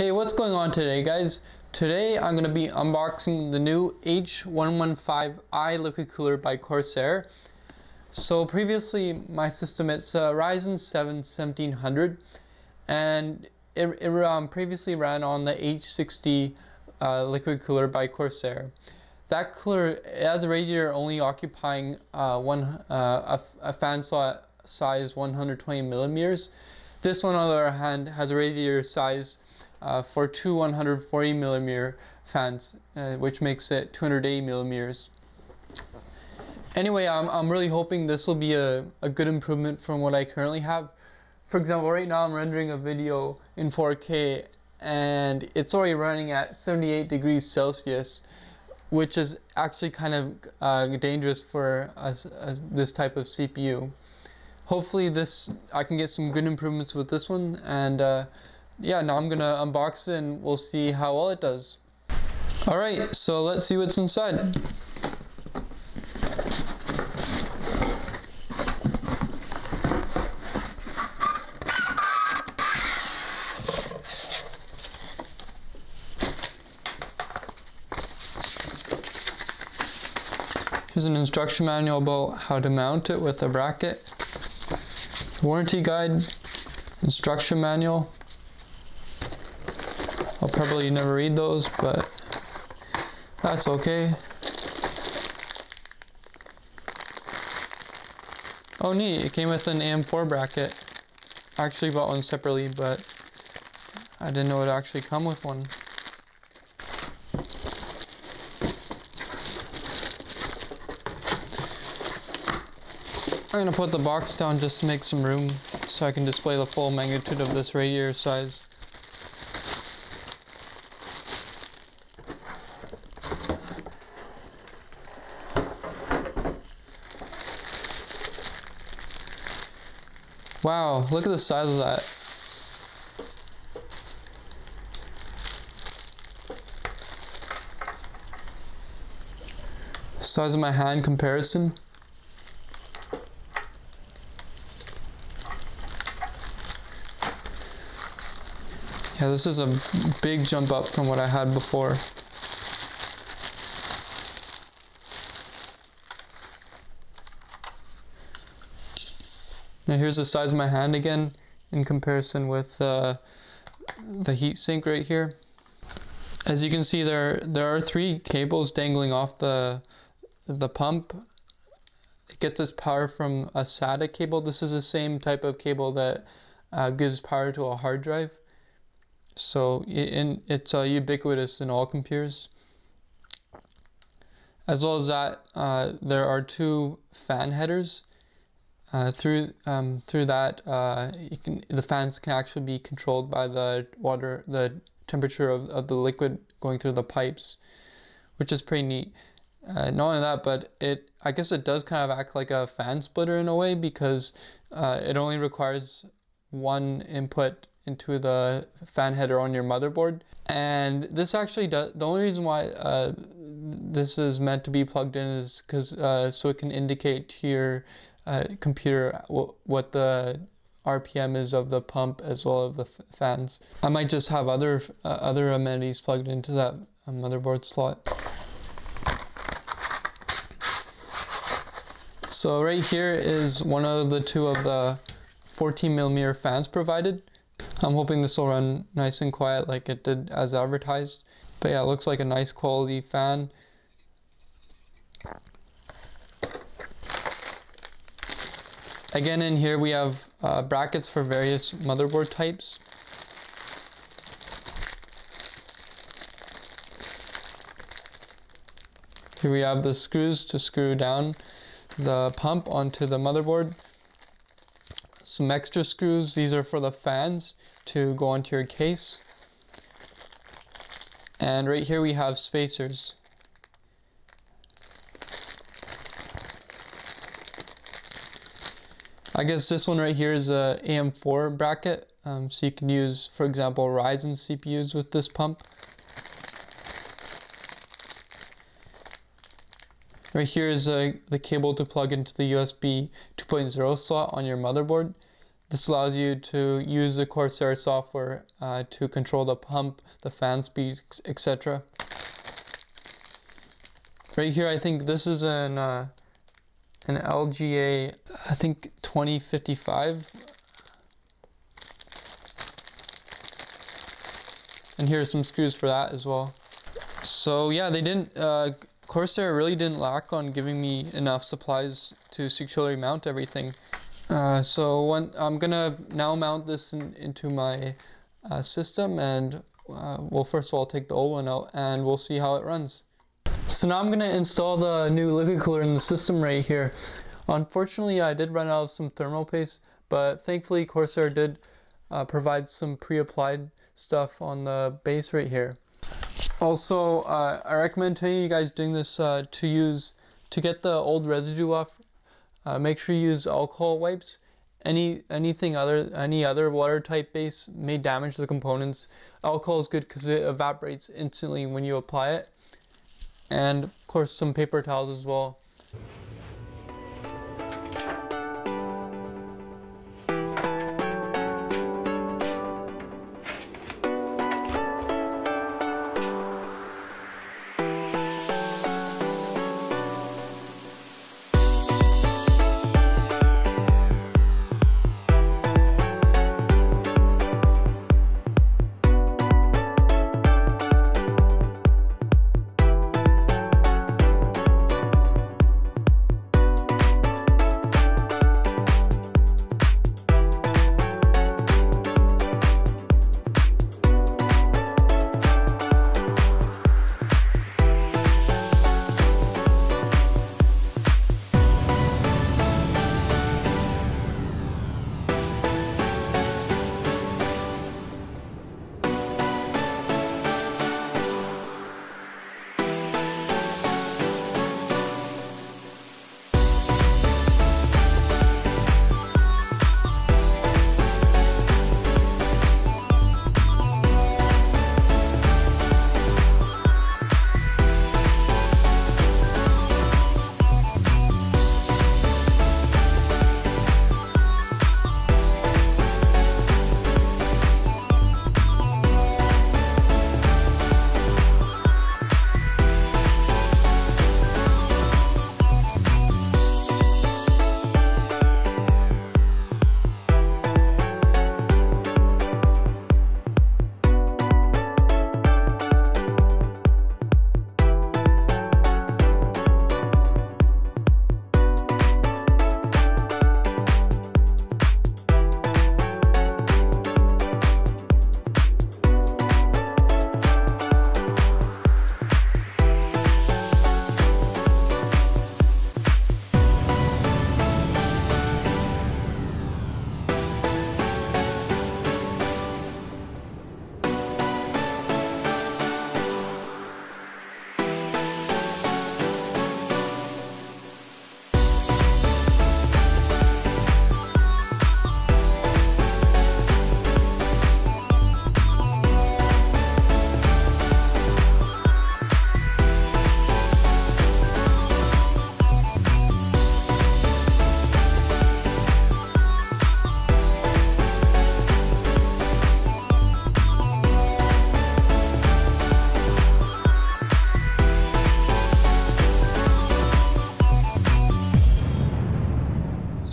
Hey, what's going on today guys? Today I'm going to be unboxing the new H115i liquid cooler by Corsair. So previously my system it's a Ryzen 7 1700 and it, it um, previously ran on the H60 uh, liquid cooler by Corsair. That cooler has a radiator only occupying uh, one uh, a, a fan slot size 120 millimeters. This one on the other hand has a radiator size uh, for two 140 millimeter fans, uh, which makes it 280 millimeters. Anyway, I'm, I'm really hoping this will be a, a good improvement from what I currently have. For example, right now I'm rendering a video in 4K and it's already running at 78 degrees Celsius, which is actually kind of uh, dangerous for a, a, this type of CPU. Hopefully this, I can get some good improvements with this one and uh, yeah, now I'm gonna unbox it and we'll see how well it does. Alright, so let's see what's inside. Here's an instruction manual about how to mount it with a bracket. Warranty guide, instruction manual, probably never read those, but that's okay. Oh neat, it came with an AM4 bracket. I actually bought one separately, but I didn't know it actually come with one. I'm gonna put the box down just to make some room so I can display the full magnitude of this radiator size. Wow, look at the size of that. Size of my hand comparison. Yeah, this is a big jump up from what I had before. Now here's the size of my hand again in comparison with uh, the heat sink right here. As you can see there there are three cables dangling off the the pump. It gets its power from a SATA cable. This is the same type of cable that uh, gives power to a hard drive. So in, it's uh, ubiquitous in all computers. As well as that, uh, there are two fan headers uh, through um, through that, uh, can, the fans can actually be controlled by the water, the temperature of, of the liquid going through the pipes, which is pretty neat. Uh, not only that, but it I guess it does kind of act like a fan splitter in a way because uh, it only requires one input into the fan header on your motherboard. And this actually does, the only reason why uh, this is meant to be plugged in is because so it can indicate to your uh, computer what the RPM is of the pump as well as the fans. I might just have other uh, other amenities plugged into that uh, motherboard slot. So right here is one of the two of the 14 millimeter fans provided. I'm hoping this will run nice and quiet like it did as advertised. But yeah, it looks like a nice quality fan. Again in here we have uh, brackets for various motherboard types. Here we have the screws to screw down the pump onto the motherboard. Some extra screws, these are for the fans to go onto your case. And right here we have spacers. I guess this one right here is a AM4 bracket. Um, so you can use, for example, Ryzen CPUs with this pump. Right here is uh, the cable to plug into the USB 2.0 slot on your motherboard. This allows you to use the Corsair software uh, to control the pump, the fan speed, etc. Right here, I think this is an uh, an LGA, I think 2055. And here's some screws for that as well. So yeah, they didn't, uh, Corsair really didn't lack on giving me enough supplies to securely mount everything. Uh, so when, I'm gonna now mount this in, into my uh, system and uh, well first of all take the old one out and we'll see how it runs. So now I'm going to install the new liquid cooler in the system right here. Unfortunately I did run out of some thermal paste but thankfully Corsair did uh, provide some pre-applied stuff on the base right here. Also uh, I recommend telling you guys doing this uh, to use to get the old residue off uh, make sure you use alcohol wipes any anything other any other water type base may damage the components alcohol is good because it evaporates instantly when you apply it and of course some paper towels as well.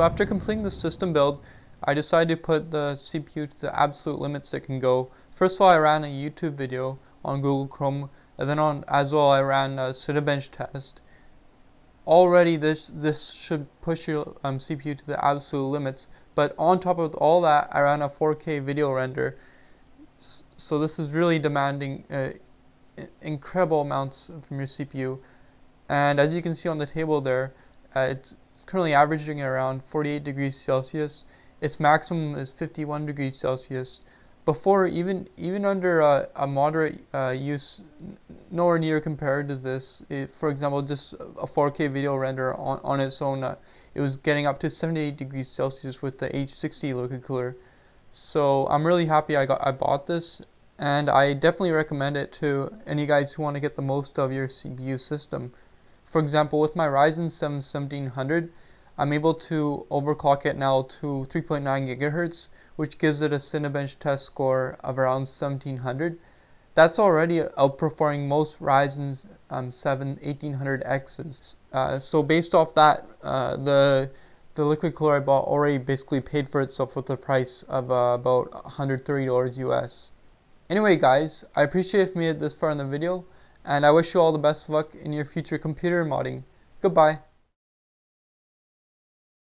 So after completing the system build, I decided to put the CPU to the absolute limits it can go. First of all, I ran a YouTube video on Google Chrome, and then on as well I ran a Cinebench test. Already this this should push your um, CPU to the absolute limits, but on top of all that, I ran a 4K video render. So this is really demanding uh, incredible amounts from your CPU. And as you can see on the table there, uh, it's it's currently averaging around 48 degrees Celsius. Its maximum is 51 degrees Celsius. Before, even even under uh, a moderate uh, use, nowhere near compared to this. It, for example, just a 4K video render on, on its own, uh, it was getting up to 78 degrees Celsius with the H60 liquid cooler. So I'm really happy I got I bought this, and I definitely recommend it to any guys who want to get the most of your CPU system. For example, with my Ryzen 7 1700, I'm able to overclock it now to 3.9 gigahertz, which gives it a Cinebench test score of around 1700. That's already outperforming most Ryzen um, 7 1800Xs. Uh, so based off that, uh, the the liquid cooler I bought already basically paid for itself with a price of uh, about $130 US. Anyway guys, I appreciate if you made it this far in the video, and I wish you all the best luck in your future computer modding. Goodbye.